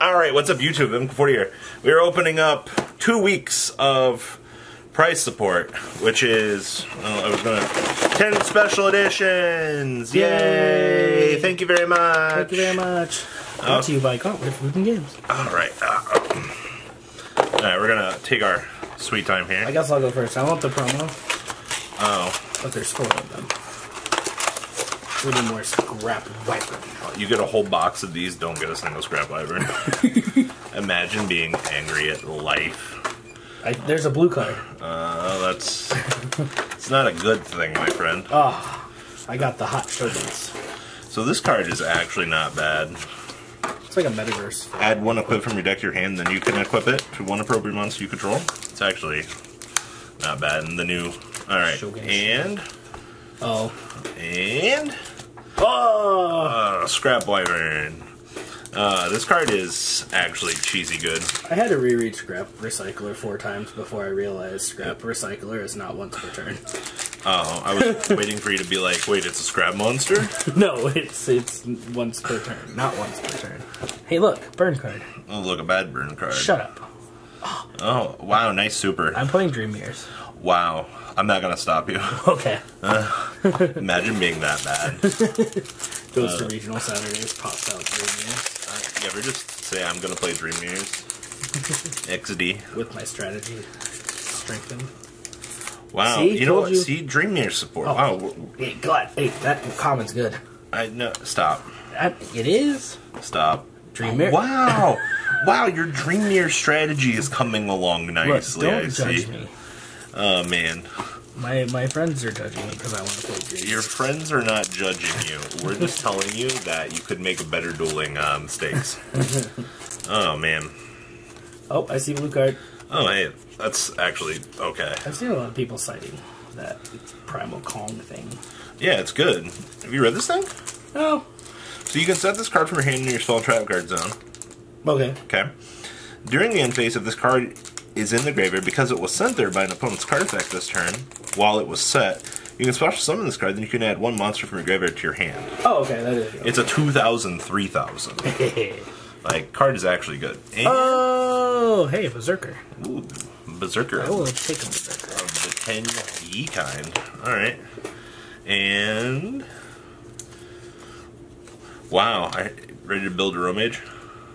All right, what's up, YouTube? I'm 40 here. We are opening up two weeks of price support, which is oh, I was gonna ten special editions. Yay! Yay. Thank you very much. Thank you very much. Brought to you by Gauntlet Food and Games. All right. Uh, all right, we're gonna take our sweet time here. I guess I'll go first. I want the promo, Oh, but there's four of them. More scrap wiper. you get a whole box of these. Don't get a single scrap wyvern. Imagine being angry at life. I, there's a blue card. Uh, that's it's not a good thing, my friend. Ah, I got the hot shoguns. So this card is actually not bad. It's like a metaverse. Add one equip from your deck to your hand, then you can equip it to one appropriate monster you control. It's actually not bad. And the new, all right, and Oh. and Oh! uh, scrap wyvern. Uh, this card is actually cheesy good. I had to reread Scrap Recycler four times before I realized Scrap Recycler is not once per turn. Oh, I was waiting for you to be like, wait, it's a scrap monster. no, it's it's once per turn, not once per turn. Hey, look, burn card. Oh, look, a bad burn card. Shut up. Oh, wow, nice super. I'm playing Dream Mirrors. Wow, I'm not gonna stop you. Okay. Uh, imagine being that bad. Goes to uh, regional Saturdays, pops out Dream Mirrors uh, You ever just say I'm gonna play Dream Mirrors? XD. with my strategy strengthened. Wow. See? you know what? you. See, Dream Mirrors support. Oh. Wow. Hey, God, hey, that comment's good. I no. Stop. It is. Stop. Dream Mirror. Wow. wow. Your Dream Mirror strategy is coming along nicely. I don't judge see. me. Oh man, My my friends are judging me because I want to play Dream your friends are not judging you. We're just telling you that you could make a better dueling uh, mistakes. oh man. Oh, I see blue card. Oh hey, that's actually okay. I've seen a lot of people citing that Primal Kong thing. Yeah, it's good. Have you read this thing? Oh, So you can set this card from your hand in your spell trap card zone. okay. Okay. During the end phase, if this card is in the graveyard because it was sent there by an opponent's card effect this turn, while it was set, you can special summon this card, then you can add one monster from your graveyard to your hand. Oh, okay, that is good. It's a 2,000, 3,000. Like, card is actually good. And, oh, hey, Berserker. ooh, Berserker I will of take a Berserker. the 10 E kind. Alright. And. Wow, I ready to build a mage?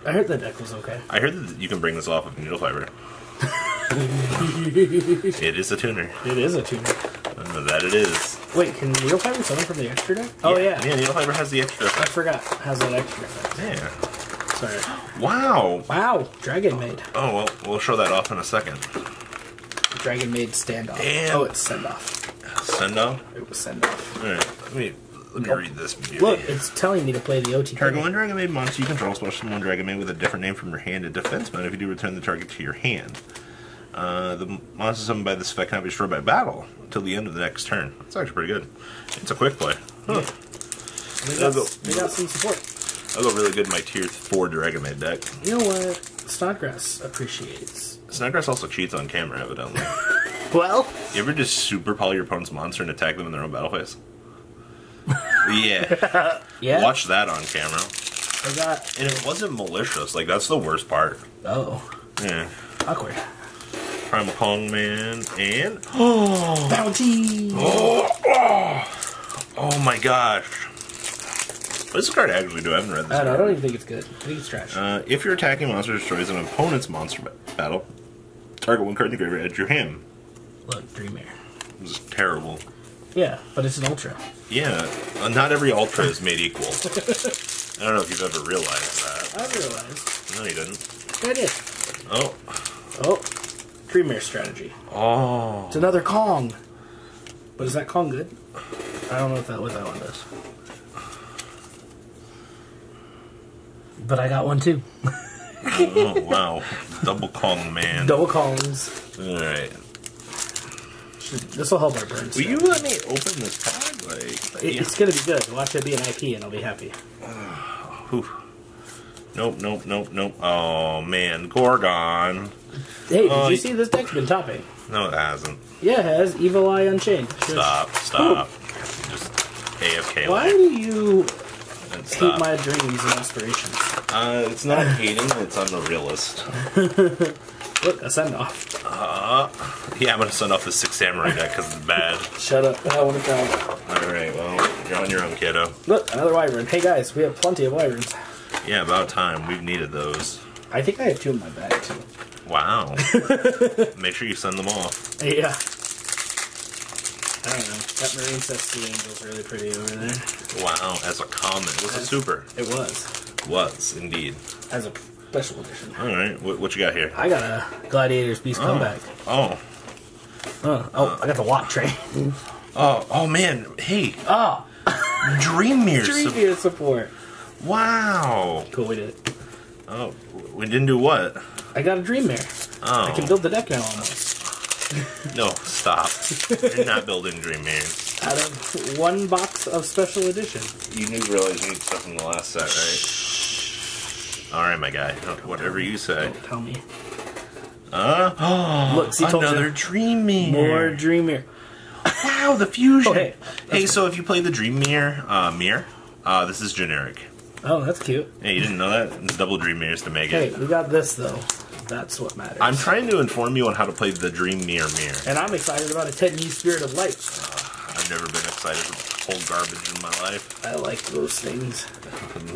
I heard the deck was okay. I heard that you can bring this off of needle fiber. it is a tuner. It is a tuner. Uh, that it is. Wait, can Needle Fiber summon from the extra deck? Oh, yeah. Yeah, needle fiber has the extra I forgot. Has that extra effect. Yeah. Sorry. Wow. Wow, Dragon Maid. Oh well, we'll show that off in a second. Dragon Maid standoff. Damn. Oh, it's send off. Send off. It was send off. All right. Let me let me read this. Beauty. Look, it's telling me to play the OT. Target one Dragon Maid monster you control, special one Dragon Maid with a different name from your hand in defense mode. If you do, return the target to your hand. Uh, the monster summoned by this effect cannot be destroyed by battle until the end of the next turn. That's actually pretty good. It's a quick play. Huh. They got, That'll- they got some support. That'll go really good in my tier 4 Dragon Maid deck. You know what? Snodgrass appreciates. Snodgrass also cheats on camera, evidently. Well, you ever just super poly your opponent's monster and attack them in their own battle phase? Yeah. yeah. Watch that on camera. I got. And it wasn't malicious. Like, that's the worst part. Oh, Yeah. awkward. Primal Kong Man and. Oh bounty. Oh Oh my gosh. This card actually do? I haven't read this. I don't, I don't even think it's good. I think it's trash. Uh, if your attacking monster destroys an opponent's monster battle, target one card in the graveyard at your hand. Look, Dream Mirror. This is terrible. Yeah, but it's an ultra. Yeah, uh, not every ultra is made equal. I don't know if you've ever realized that. I realized. No, you didn't. I did. Oh. Oh, Dream Mirror strategy. Oh. It's another Kong. But is that Kong good? I don't know if that what that one does. But I got one too. oh, wow. Double Kong Man. Double Kongs. Alright. This will help our burns. Will you let me open this card? Like, It, yeah. It's gonna be good. Watch it be an IP, and I'll be happy. Whew. Nope, nope, nope, nope. Oh, man. Gorgon. Hey, did Uh, you see this deck's been topping? No, it hasn't. Yeah, it has Evil Eye Unchained. Sure. Stop, stop. Just AFK Why do you And stop. my dreams and aspirations? Uh, it's not hating, it's I'm the realist. Look, a send off. Uh, yeah, I'm gonna send off the Six Samurai deck because it's bad. Shut up. I want to count. Alright, well, you're on your own, kiddo. Look, another wyvern. Hey guys, we have plenty of wyverns. Yeah, about time. We've needed those. I think I have two in my bag too. Wow. Make sure you send them off. Yeah. I don't know. That Marine Sea Angel's really pretty over there. Wow, as a common. What's a super? It was. Was, indeed. As a special edition. Alright, what, what you got here? I got a Gladiator's Beast oh. comeback. Oh. Oh, oh, I got the Watt train. Oh, oh man. Hey, Oh, Dream Mirror. Dream support. Wow. Cool, we did it. Oh, we didn't do what? I got a Dream Mirror. Oh. I can build the deck now almost. No, stop. You're not building Dream Mirrors. Out of one box of special edition. You knew realize you need stuff from the last set, right? Alright, my guy. Whatever you say. Don't Tell me. Uh, Look, see, another. Dream Mirror. More Dream Mirror. Wow, the fusion. Oh, hey. hey, so if you play the Dream Mirror, uh, mirror, uh, this is generic. Oh, that's cute. Hey, you didn't know that? It's double Dream Mirrors to make Hey, it. we got this though. That's what matters. I'm trying to inform you on how to play the Dream Mirror mirror. and I'm excited about a Tenyi Spirit of Light. I've never been excited to hold garbage in my life. I like those things.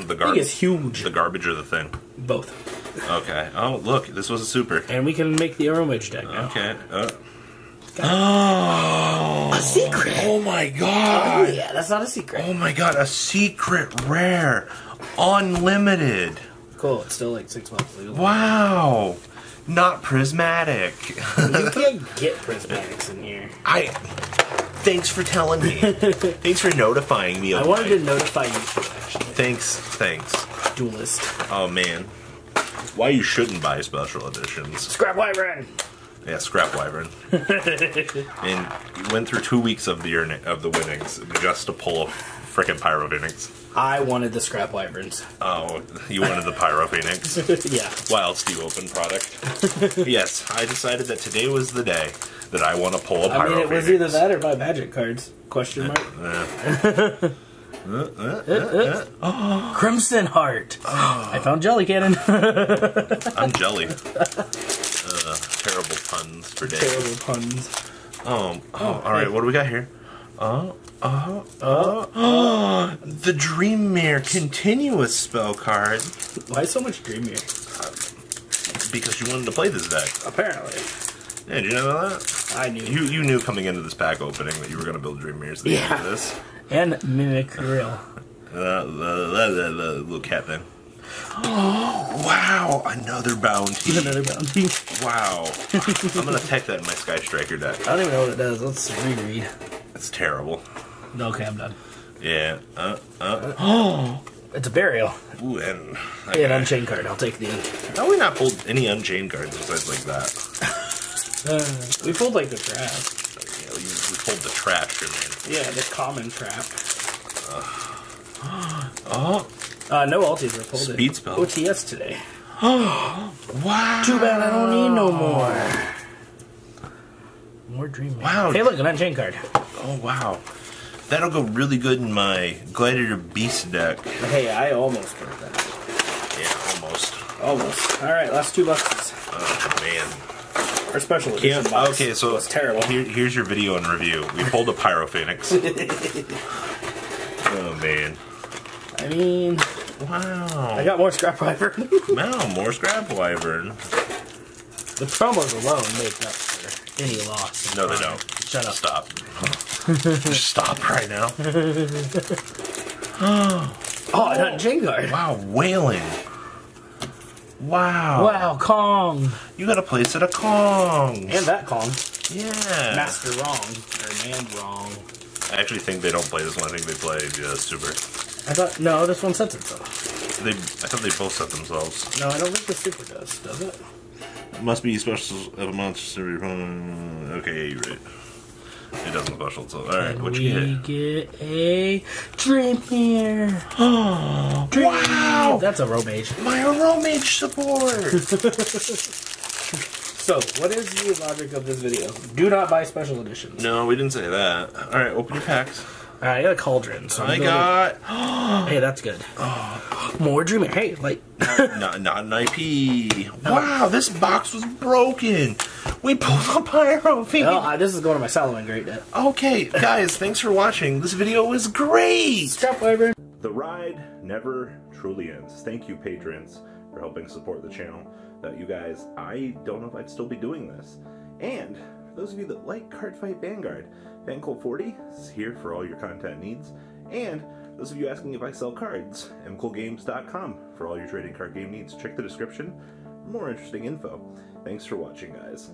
The garbage. is huge. The garbage or the thing. Both. Okay. Oh, look, this was a super. And we can make the Aromage deck now. Okay. Uh. Oh, A secret. Oh my Oh, god. yeah, that's not a secret. Oh my god, a secret rare. Unlimited. Cool, it's still like six months legal. Wow. Not prismatic. You can't get prismatics in here. I. Thanks for telling me. thanks for notifying me. I wanted to notify you too, actually. Thanks. Thanks. Duelist. Oh man. Why you shouldn't buy special editions? Scrap Wyvern! Yeah, scrap wyvern. and you went through two weeks of the earning, of the winnings just to pull a frickin' pyro phoenix. I wanted the Scrap Wyverns. Oh, you wanted the pyro phoenix. yeah. Whilst you open product. yes, I decided that today was the day that I want to pull a pyro I mean, it was either that or buy magic cards. Question eh, mark. Eh. Uh, uh, uh, Crimson Heart. I found Jelly Cannon. I'm jelly. uh, terrible puns for days. Terrible puns. Oh, oh, all right. hey. What do we got here? Oh, oh, oh, oh! The Dream Mirror continuous spell card Why so much Dream Mirror? Uh, because you wanted to play this deck. Apparently. Yeah, did you know that? I knew. You you knew coming into this pack opening that you were going to build Dream Mirrors at Yeah. this. And Mimic. Uh, the, the, the, the little cat thing. Oh, wow, another bounty. Another bounty. Wow. I'm gonna tech that in my Sky Striker deck. I don't even know what it does. Let's reread. It's terrible. Okay, I'm done. Yeah. Uh, uh. It's a burial. Ooh, and Hey, an Unchained card. I'll take the. how we not pulled any Unchained cards besides like that? Uh, we pulled like the trap. Yeah, we, we pulled the trash. Yeah, the common trap. Oh, Uh, no alties were pulled. Speed spell. OTS today. Oh wow. Too bad I don't need no more. More Dream. Wow. Hey, look, an Unchained card. Oh wow. That'll go really good in my Gladiator Beast deck. Hey, I almost broke that. Yeah, almost. Almost. All right, last two boxes. Oh man. Our special edition Can't, box. okay, so was terrible. Here, here's your video and review. We pulled a Pyro Phoenix. oh man. I mean, Wow. I got more Scrap Wyvern. Wow, more Scrap Wyvern. the promos alone make up for any loss. No, they don't. Shut up. Stop. Stop right now. Oh, an Unchained card. Wow, wailing. Wow. Wow, Kong. You got a place at a Kong. And that Kong. Yeah. Master Wrong. Or Man Wrong. I actually think they don't play this one. I think they play uh, Super. I thought, no, this one sets itself. They, I thought they both set themselves. No, I don't think the Super does, does it? Must be special of a monster. Okay, you're right. It doesn't special itself. All right, what you we get? get a Dream here. Oh, Dream. Wow. That's a Romage. My Aromage support. So, what is the logic of this video? Do not buy special editions. no, we didn't say that. All right, open your packs. Uh, I got a cauldron. So I'm I building- got Hey, that's good. More dreaming. Hey, like not, not an IP. Wow, this box was broken. We pulled a pyro feed. oh, uh, this is going to my Salamangreat debt. Okay, guys, thanks for watching. This video was great. Scrap wyvern. The ride never truly ends. Thank you, patrons, for helping support the channel. Without you guys, I don't know if I'd still be doing this. And for those of you that like Cardfight Vanguard, FanColt40 is here for all your content needs. And those of you asking if I sell cards, mkohlgames.com for all your trading card game needs. Check the description for more interesting info. Thanks for watching, guys.